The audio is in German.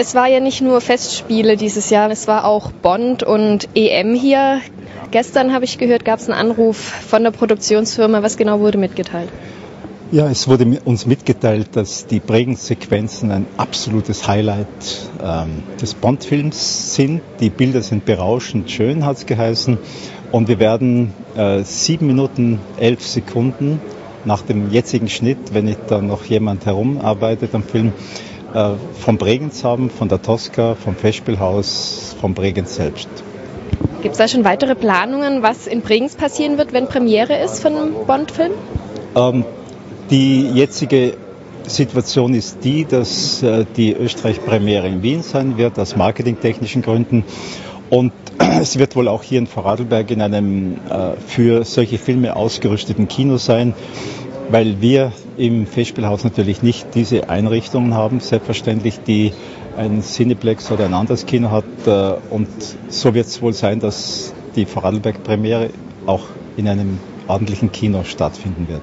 Es war ja nicht nur Festspiele dieses Jahr, es war auch Bond und EM hier. Gestern habe ich gehört, gab es einen Anruf von der Produktionsfirma. Was genau wurde mitgeteilt? Ja, es wurde uns mitgeteilt, dass die Prägenssequenzen ein absolutes Highlight ähm, des Bond-Films sind. Die Bilder sind berauschend schön, hat es geheißen. Und wir werden äh, sieben Minuten elf Sekunden nach dem jetzigen Schnitt, wenn nicht da noch jemand herumarbeitet am Film, äh, vom Bregenz haben, von der Tosca, vom Festspielhaus, vom Bregenz selbst. Gibt es da schon weitere Planungen, was in Bregenz passieren wird, wenn Premiere ist von einem Bond-Film? Ähm, die jetzige Situation ist die, dass äh, die Österreich-Premiere in Wien sein wird, aus marketingtechnischen Gründen. Und es wird wohl auch hier in Vorarlberg in einem äh, für solche Filme ausgerüsteten Kino sein, weil wir im Festspielhaus natürlich nicht diese Einrichtungen haben, selbstverständlich, die ein Cineplex oder ein anderes Kino hat. Äh, und so wird es wohl sein, dass die Vorarlberg-Premiere auch in einem ordentlichen Kino stattfinden wird.